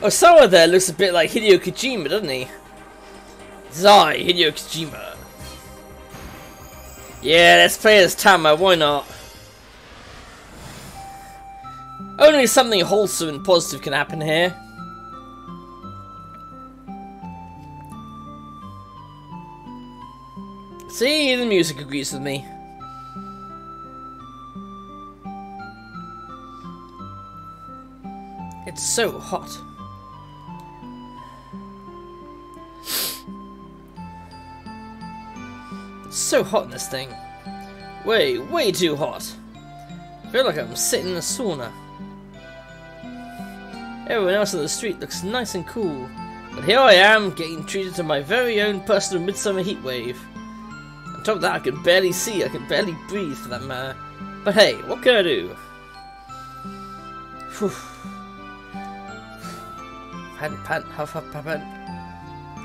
Osawa there looks a bit like Hideo Kojima, doesn't he? This is I, Hideo Kojima. Yeah, let's play as Tama, why not? Only something wholesome and positive can happen here. See, the music agrees with me. It's so hot. So hot in this thing. Way, way too hot. I feel like I'm sitting in a sauna. Everyone else on the street looks nice and cool. But here I am, getting treated to my very own personal midsummer heat wave. On top of that, I can barely see, I can barely breathe for that matter. But hey, what can I do? Whew. Pant, pant, huff, huff, pant.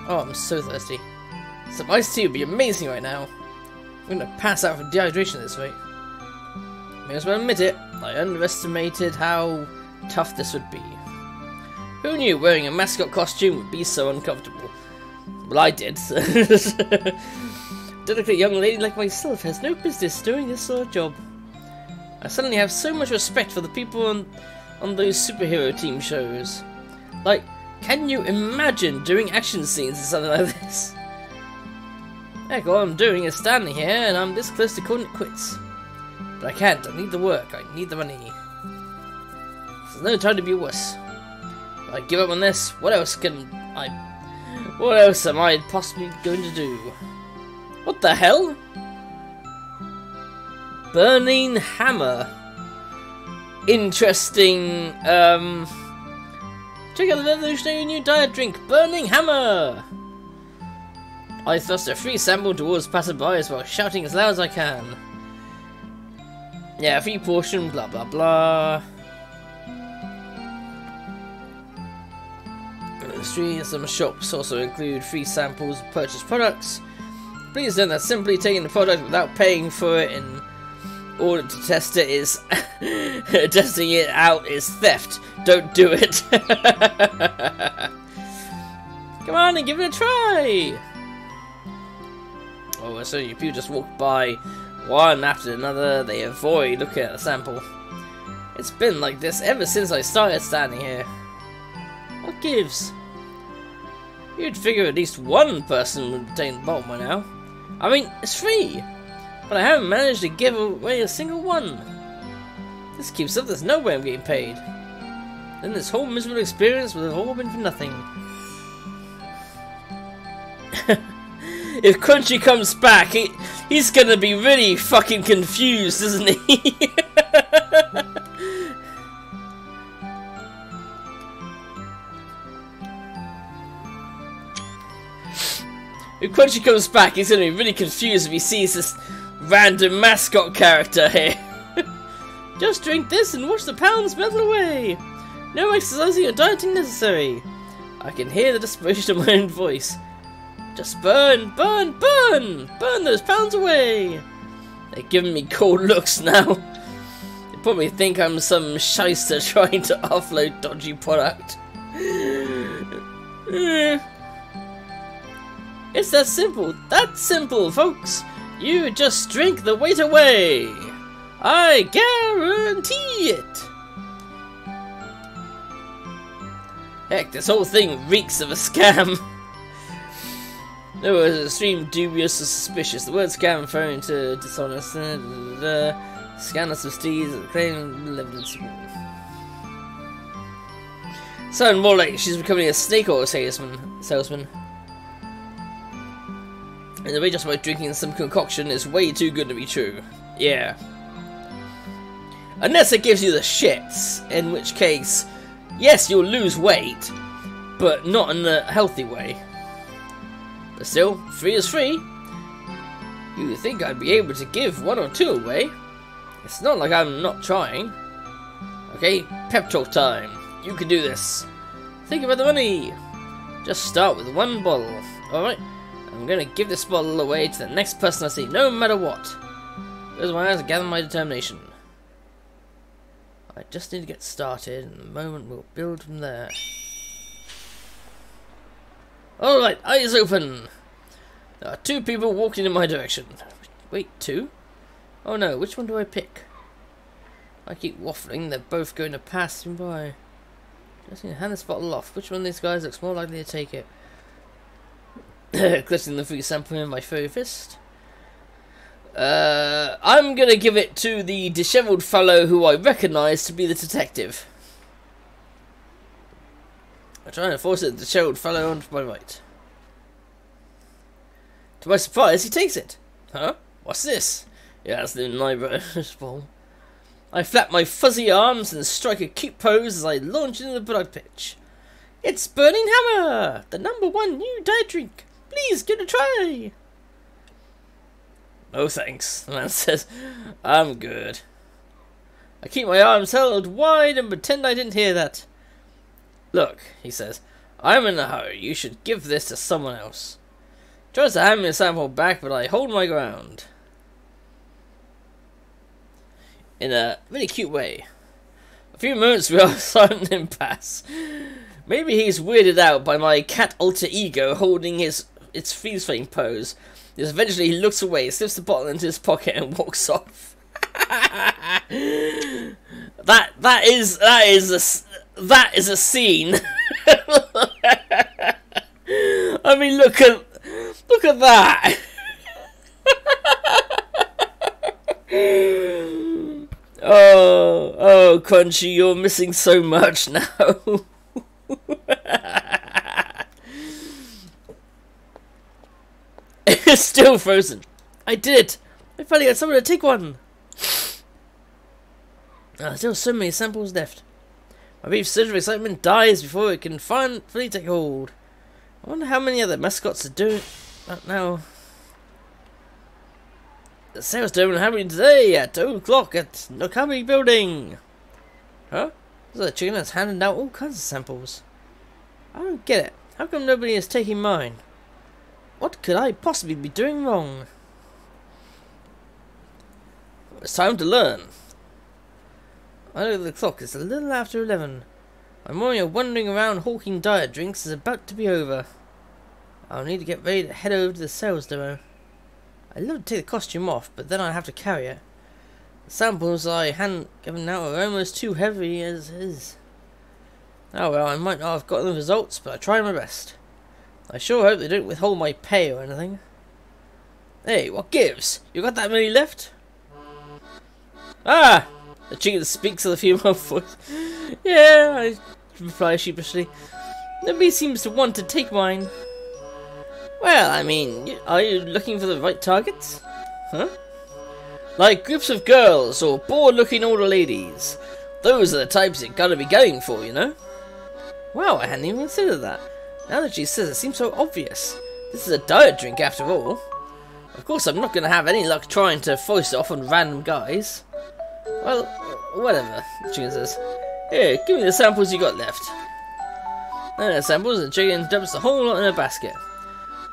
Oh, I'm so thirsty. Some iced tea would be amazing right now. I'm gonna pass out from dehydration this way. May as well admit it, I underestimated how tough this would be. Who knew wearing a mascot costume would be so uncomfortable? Well, I did. Delicate young lady like myself has no business doing this sort of job. I suddenly have so much respect for the people on, on those superhero team shows. Like, can you imagine doing action scenes in something like this? Heck, all I'm doing is standing here and I'm this close to calling it quits. But I can't, I need the work, I need the money. There's no time to be worse. If I give up on this, what else can I... What else am I possibly going to do? What the hell? Burning Hammer. Interesting, um... Check out the revolutionary new diet drink, Burning Hammer! I thrust a free sample towards passerbys while shouting as loud as I can. Yeah, free portion, blah blah blah. The street and some shops also include free samples of purchased products. Please note that simply taking the product without paying for it in order to test it is testing it out is theft. Don't do it. Come on and give it a try. Oh, so you just walk by one after another, they avoid looking at the sample. It's been like this ever since I started standing here. What gives? You'd figure at least one person would obtain the bottle by now. I mean, it's free, but I haven't managed to give away a single one. This keeps up, there's no way I'm getting paid. Then this whole miserable experience would have all been for nothing. If Crunchy comes back, he, he's gonna be really fucking confused, isn't he? if Crunchy comes back, he's gonna be really confused if he sees this random mascot character here. Just drink this and watch the pounds melt away. No exercising or dieting necessary. I can hear the desperation of my own voice. Just burn, burn, burn! Burn those pounds away! They're giving me cold looks now. They probably think I'm some shyster trying to offload dodgy product. it's that simple. That simple, folks. You just drink the weight away. I guarantee it. Heck, this whole thing reeks of a scam. It was extreme dubious suspicious. The word scam referring to dishonest. Uh, uh, scandalous steeds, claim evidence. Sound more like she's becoming a snake oil salesman. Salesman. And the way just by drinking some concoction is way too good to be true. Yeah. Unless it gives you the shits, in which case, yes, you'll lose weight, but not in the healthy way. But still, free is free. You'd think I'd be able to give one or two away. It's not like I'm not trying. Okay, pep talk time. You can do this. Think about the money. Just start with one bottle. Alright, I'm gonna give this bottle away to the next person I see, no matter what. Close my eyes and gather my determination. I just need to get started, and the moment will build from there. Alright, eyes open! There are two people walking in my direction. Wait, two? Oh no, which one do I pick? I keep waffling, they're both going to pass me by. Just need to hand this bottle off. Which one of these guys looks more likely to take it? Clutching the free sample in my furry fist. Uh, I'm gonna give it to the dishevelled fellow who I recognise to be the detective. I'm trying to force it, the dishevelled fellow onto my right. To my surprise, he takes it. Huh? What's this? Yeah, that's the eyebrows ball. I flap my fuzzy arms and strike a cute pose as I launch into the blood pitch. It's Burning Hammer, the number one new diet drink. Please give it a try. No thanks, the man says. I'm good. I keep my arms held wide and pretend I didn't hear that. Look, he says, I'm in a hurry. You should give this to someone else. Tries to hand me a sample back, but I hold my ground. In a really cute way. A few moments we are silent impasse. Maybe he's weirded out by my cat alter ego holding his its freeze frame pose. Yes, eventually he looks away, slips the bottle into his pocket and walks off. that that is that is a that is a scene. I mean, look at look at that. oh, oh, Crunchy, you're missing so much now. it's still frozen. I did it. I finally got someone to take one. Ah, still so many samples left. Brief surge of excitement dies before it can finally take hold. I wonder how many other mascots are doing that now. The sales tournament happening today at 2 o'clock at Nokami Building. Huh? There's a chicken that's handing out all kinds of samples. I don't get it. How come nobody is taking mine? What could I possibly be doing wrong? It's time to learn. I look at the clock, it's a little after 11. My morning of wandering around hawking diet drinks is about to be over. I'll need to get ready to head over to the sales demo. I'd love to take the costume off, but then I'd have to carry it. The samples I hadn't given out are almost too heavy as is. Oh well, I might not have gotten the results, but I tried my best. I sure hope they don't withhold my pay or anything. Hey, what gives? You got that many left? Ah! The chicken speaks with a female voice. Yeah, I reply sheepishly. Nobody seems to want to take mine. Well, I mean, are you looking for the right targets? Huh? Like groups of girls or bored-looking older ladies. Those are the types you gotta be going for, you know? Wow, I hadn't even considered that. Now that she says it seems so obvious. This is a diet drink after all. Of course I'm not to have any luck trying to foist it off on random guys. Well, whatever, Chicken says. Here, give me the samples you got left. And the samples, and Chicken dumps the whole lot in a basket.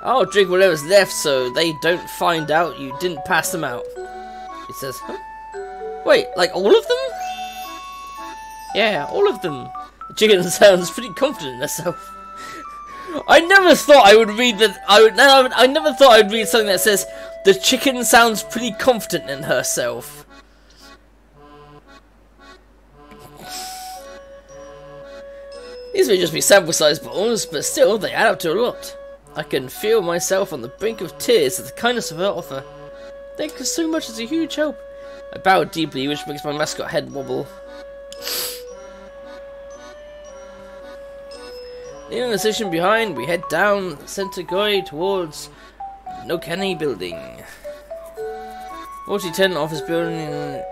I'll drink whatever's left so they don't find out you didn't pass them out. He says, huh? Wait, like all of them? Yeah, all of them. The chicken sounds pretty confident in herself. I never thought I would read that. I would. I never thought I'd read something that says the chicken sounds pretty confident in herself. These may just be sample-sized bottles, but still, they add up to a lot. I can feel myself on the brink of tears at the kindness of her offer. Thank you so much, it's a huge help. I bow deeply, which makes my mascot head wobble. Leaving the station behind, we head down Center Gai towards Nokani Building. 4010 office building in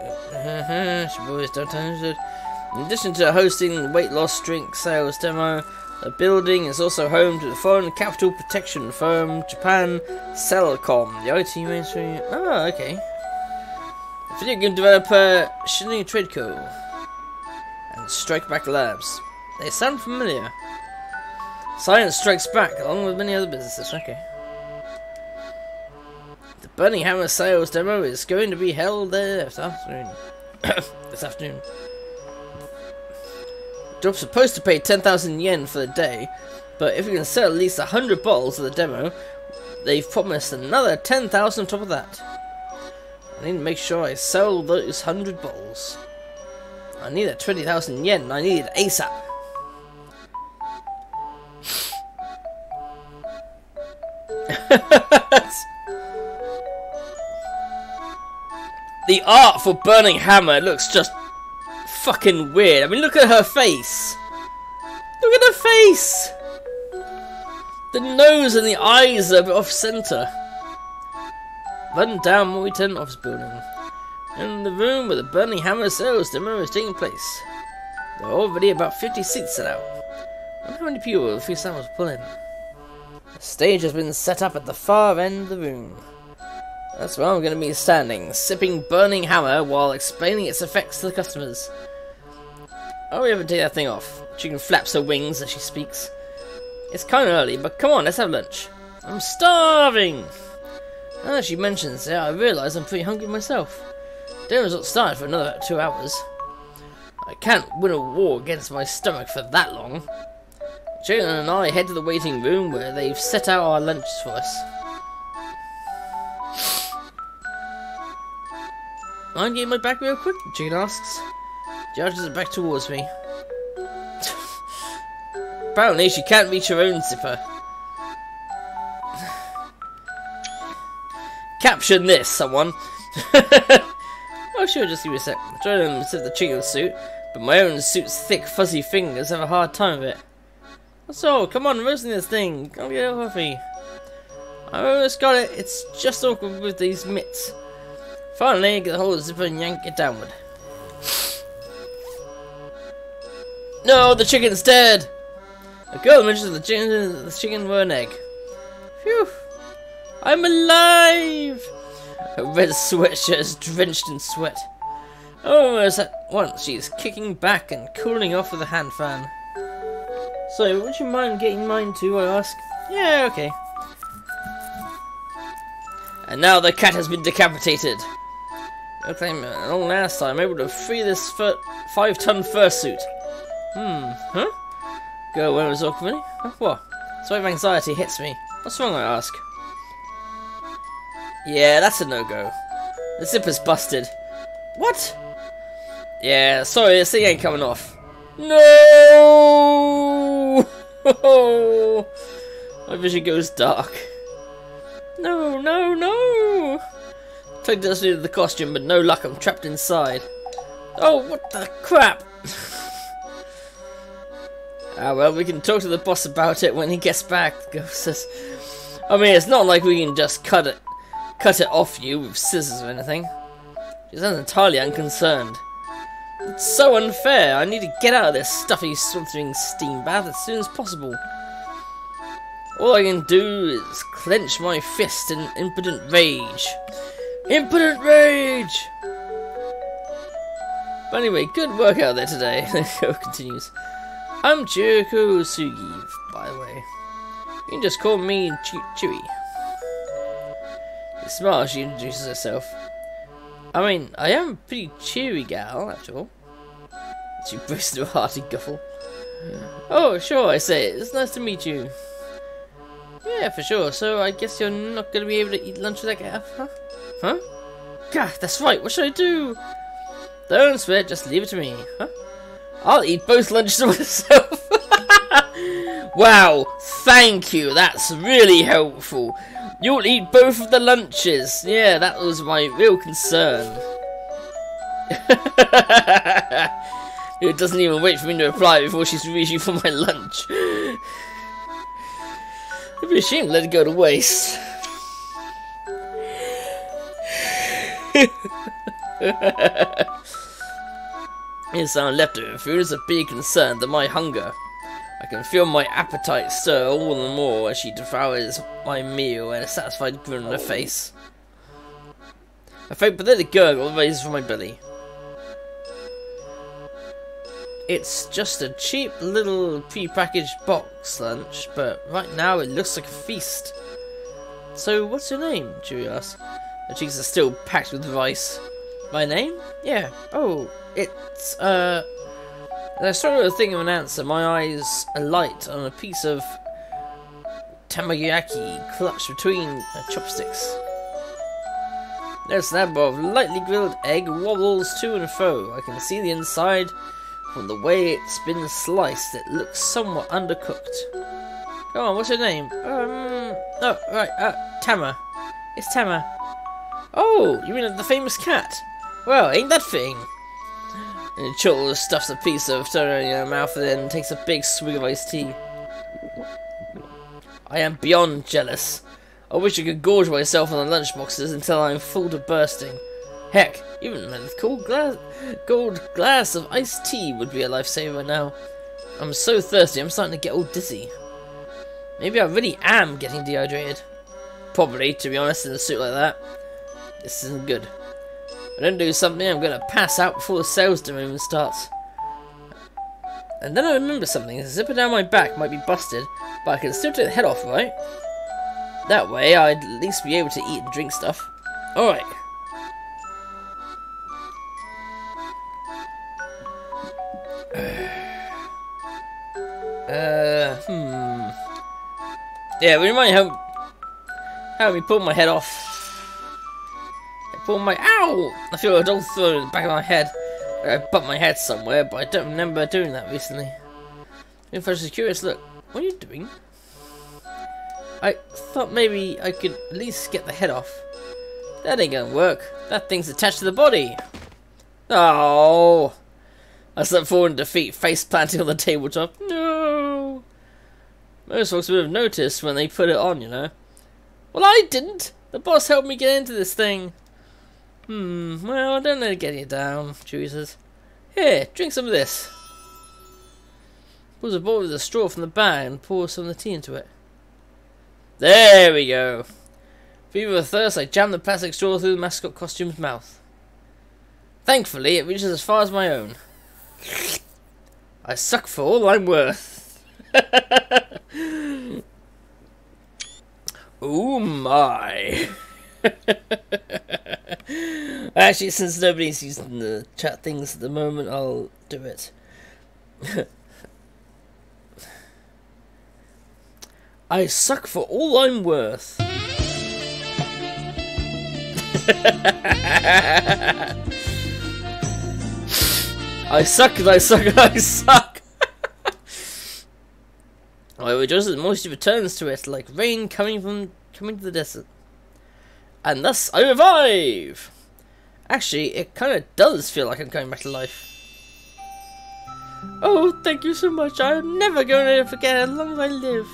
In addition to hosting the weight loss drink sales demo, the building is also home to the foreign capital protection firm Japan Cellcom, the IT mainstream. Oh, okay. Video game developer Shining Tradeco and Strikeback Labs. They sound familiar. Science strikes back, along with many other businesses. Okay. The Burning Hammer sales demo is going to be held there this afternoon. this afternoon. You're supposed to pay 10,000 yen for the day, but if you can sell at least 100 bottles of the demo, they've promised another 10,000 on top of that. I need to make sure I sell those 100 bottles. I need that 20,000 yen, I need it ASAP. the art for Burning Hammer looks just fucking weird. I mean, look at her face. Look at her face. The nose and the eyes are a bit off center. Run down Moiton office building. In the room where the Burning Hammer sales demo is taking place. There are already about 50 seats out. I wonder how many people the freestyle was pulling. The stage has been set up at the far end of the room. That's where I'm going to be standing, sipping Burning Hammer while explaining its effects to the customers. Oh, we haven't taken that thing off. Chicken flaps her wings as she speaks. It's kind of early, but come on, let's have lunch. I'm starving! Now she mentions it, I realise I'm pretty hungry myself. Dinner's not started for another two hours. I can't win a war against my stomach for that long. Jalen and I head to the waiting room where they've set out our lunches for us. Mind getting my back real quick? Jane asks. Judges it back towards me. Apparently she can't reach her own zipper. Caption this, someone. oh sure, just give me a sec. I tried to zip the chicken suit, but my own suit's thick, fuzzy fingers have a hard time of it. So, come on, roasting this thing. Come get it me. I almost got it. It's just awkward with these mitts. Finally, get the whole zipper and yank it downward. No, the chicken's dead! A girl mentioned the chicken, the chicken were an egg. Phew! I'm alive! Her red sweatshirt is drenched in sweat. Oh, Almost at once, she is kicking back and cooling off with a hand fan. So, would you mind getting mine too, I ask? Yeah, okay. And now the cat has been decapitated. A long last I'm able to free this five-ton fursuit. Hmm, huh? Girl awkward me? Huh? What? Swipe anxiety hits me. What's wrong, I ask? Yeah, that's a no-go. The zipper's busted. What? Yeah, sorry, this thing ain't coming off. No! My vision goes dark. No, no, no! Tried to do the costume, but no luck, I'm trapped inside. Oh, what the crap! Ah, well, we can talk to the boss about it when he gets back, Ghost says. I mean, it's not like we can just cut it cut it off you with scissors or anything. She sounds entirely unconcerned. It's so unfair. I need to get out of this stuffy, sweltering steam bath as soon as possible. All I can do is clench my fist in impotent rage. Impotent rage! But anyway, good work out there today. The continues. I'm Chiriko Sugi, by the way. You can just call me Ch Chewy. It's smart she introduces herself. I mean, I am a pretty cheery gal, after all. She bursts into a hearty guffaw. Oh, sure, I say. It's nice to meet you. Yeah, for sure. So I guess you're not going to be able to eat lunch with that guy, huh? Huh? God, that's right. What should I do? Don't sweat. Just leave it to me. Huh? I'll eat both lunches myself. wow, thank you. That's really helpful. You'll eat both of the lunches. Yeah, that was my real concern. it doesn't even wait for me to reply before she's reaching for my lunch. It'd be a shame to let it go to waste. Our uh, leftover food is a big concern to my hunger. I can feel my appetite stir all the more as she devours my meal and a satisfied grin on her face. A faint pathetic gurgle raises from my belly. It's just a cheap little pre-packaged box lunch, but right now it looks like a feast. So, what's your name? Chewie asks. Her cheeks are still packed with rice. My name? Yeah. Oh, it's, uh... I struggle to think of an answer, my eyes alight on a piece of tamagoyaki clutched between uh, chopsticks. There's an amber of lightly grilled egg wobbles to and fro. I can see the inside from the way it's been sliced. It looks somewhat undercooked. Go on, what's your name? Um, oh, right, uh, Tama. It's Tama. Oh, you mean the famous cat? Well, ain't that thing? And Chul stuffs a piece of turner in her mouth and then takes a big swig of iced tea. I am beyond jealous. I wish I could gorge myself on the lunchboxes until I'm full to bursting. Heck, even a cold glass, gold glass of iced tea would be a lifesaver now. I'm so thirsty, I'm starting to get all dizzy. Maybe I really am getting dehydrated. Probably, to be honest, in a suit like that. This isn't good. I don't do something, I'm going to pass out before the sales demo even starts. And then I remember something. The zipper down my back might be busted, but I can still take the head off, right? That way, I'd at least be able to eat and drink stuff. Alright. Uh, hmm. Yeah, we might help, help me pull my head off. Pull my- Ow! I feel a dull thud in the back of my head. I bumped my head somewhere, but I don't remember doing that recently. If I was curious look, what are you doing? I thought maybe I could at least get the head off. That ain't gonna work. That thing's attached to the body. Oh! I slept forward in defeat, face planting on the tabletop. No! Most folks would have noticed when they put it on, you know. Well, I didn't! The boss helped me get into this thing. Hmm, well, I don't know to get you down, Jesus. Here, drink some of this. Pulls a bottle with a straw from the bag and pours some of the tea into it. There we go. Fever of thirst, I jam the plastic straw through the mascot costume's mouth. Thankfully, it reaches as far as my own. I suck for all I'm worth. oh my. Actually, since nobody's using the chat things at the moment, I'll do it. I suck for all I'm worth. I suck and I suck and I suck. I rejoice as moisture returns to it like rain coming from coming to the desert. And thus I revive! Actually, it kind of does feel like I'm going back to life. Oh, thank you so much. I'm never going to forget as long as I live.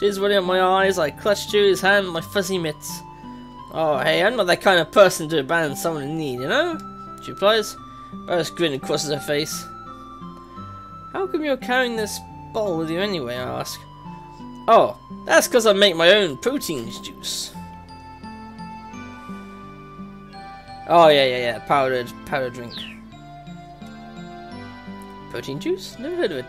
Tears running up my eyes, I clutched clutch Chewie's hand my fuzzy mitts. Oh, hey, I'm not that kind of person to abandon someone in need, you know? She replies. Barris grin crosses her face. How come you're carrying this bottle with you anyway, I ask. Oh, that's because I make my own protein juice. Oh, yeah, yeah, yeah, powdered, powdered drink. Protein juice? Never heard of it.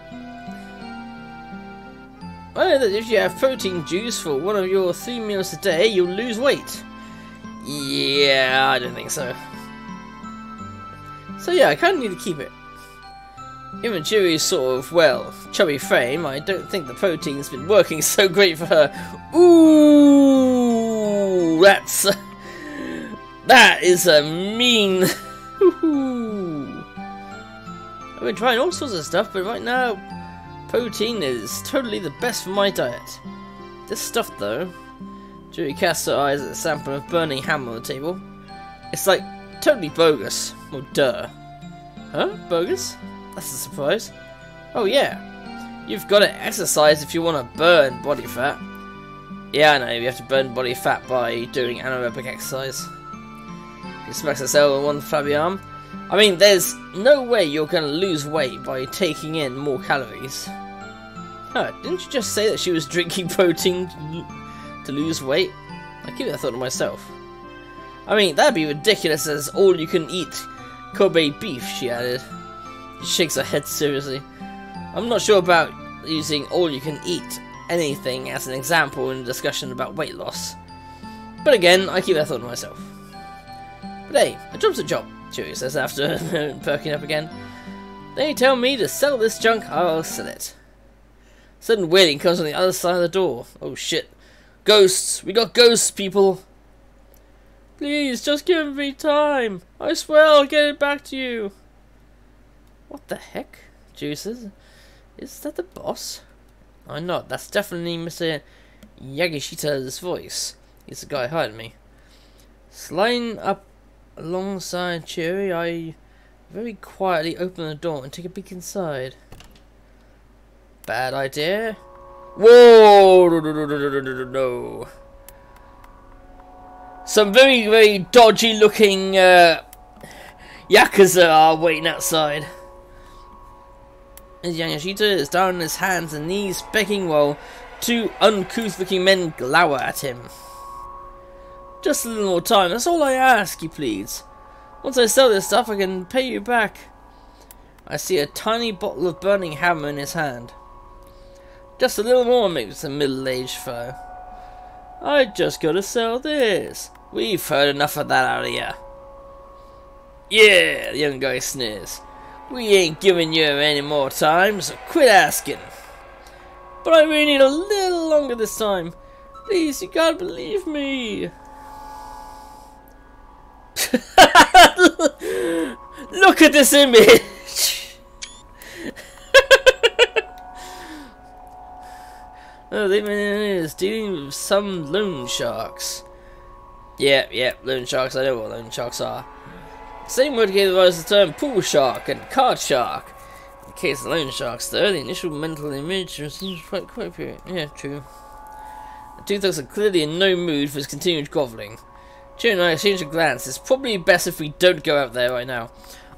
Well, that if you have protein juice for one of your three meals a day, you'll lose weight. Yeah, I don't think so. So yeah, I kind of need to keep it. Chewie's sort of, well, chubby frame, I don't think the protein's been working so great for her. Ooh, that's... that is a mean... I've been trying all sorts of stuff, but right now, protein is totally the best for my diet. This stuff, though... Chewie casts her eyes at the sample of burning ham on the table. It's like totally bogus. Well, duh. Huh? Bogus? That's a surprise. Oh, yeah. You've got to exercise if you want to burn body fat. Yeah, I know, you have to burn body fat by doing anaerobic exercise. Smacks herself on one arm. I mean, there's no way you're going to lose weight by taking in more calories. Huh, didn't you just say that she was drinking protein to lose weight? I keep that thought to myself. I mean, that'd be ridiculous as all you can eat Kobe beef, she added. She shakes her head seriously. I'm not sure about using all you can eat anything as an example in a discussion about weight loss. But again, I keep that thought to myself. Hey, a a job, Chewie says after perking up again. They tell me to sell this junk, I'll sell it. Sudden wailing comes on the other side of the door. Oh shit. Ghosts! We got ghosts, people! Please, just give me time. I swear I'll get it back to you. What the heck? Juices? Is that the boss? I'm not. That's definitely Mr. Yagishita's voice. He's the guy hiding me. Sliding up alongside Cherry, I very quietly open the door and take a peek inside. Bad idea. Whoa! No. Some very, very dodgy looking uh, Yakuza are waiting outside. As Yamashita is down on his hands and knees begging while two uncouth looking men glower at him. Just a little more time, that's all I ask, he pleads. Once I sell this stuff, I can pay you back. I see a tiny bottle of burning hammer in his hand. Just a little more, makes the middle-aged foe. I just gotta sell this. We've heard enough of that out of here. Yeah, the young guy sneers. We ain't giving you any more time, so quit asking. But I really need a little longer this time. Please, you gotta believe me. Look at this image! oh, they is dealing with some loan sharks. Yeah, yeah, loan sharks, I know what loan sharks are. Same word gave rise to the term pool shark and card shark. In the case of loan sharks, though, the initial mental image seems quite, accurate. Yeah, true. The two are clearly in no mood for his continued grovelling. June I exchange a glance. It's probably best if we don't go out there right now.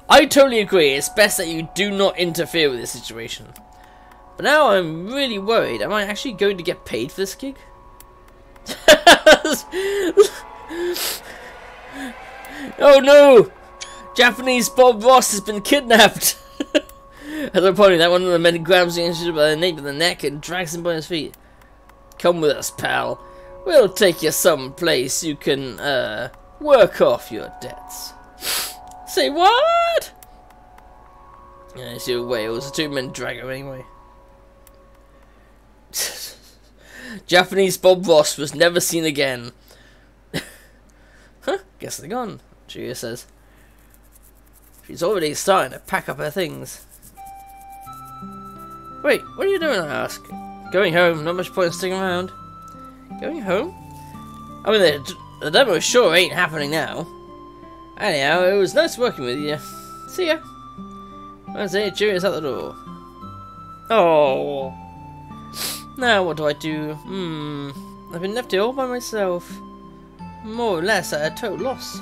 I totally agree. It's best that you do not interfere with this situation. But now I'm really worried. Am I actually going to get paid for this gig? oh no! Japanese Bob Ross has been kidnapped! As I'm pointing that one of the men grabs the by the nape of the neck and drags him by his feet. Come with us, pal. We'll take you someplace you can, uh, work off your debts. Say what? Yeah, it's your way. It was a two-man dragger anyway. Japanese Bob Ross was never seen again. huh? Guess they're gone, Julia says. She's already starting to pack up her things. Wait, what are you doing, I ask? Going home, not much point in sticking around. Going home? I mean, the, the demo sure ain't happening now. Anyhow, it was nice working with you. See ya. Wednesday, Julius out the door. Oh. Now what do I do? Hmm. I've been left here all by myself. More or less at a total loss.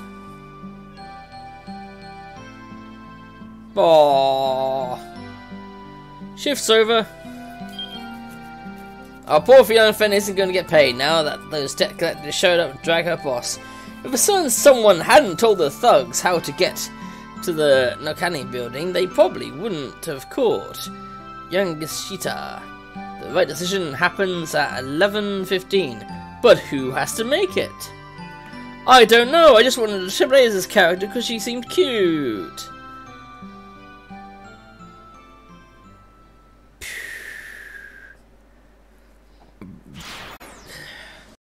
Aww. Shift's over. Our poor Fiona Fenn isn't going to get paid now that those debt collectors showed up and dragged her boss. If a certain someone hadn't told the thugs how to get to the Nakani building, they probably wouldn't have caught Yagishita. The right decision happens at 11.15, but who has to make it? I don't know, I just wanted to praise this character because she seemed cute.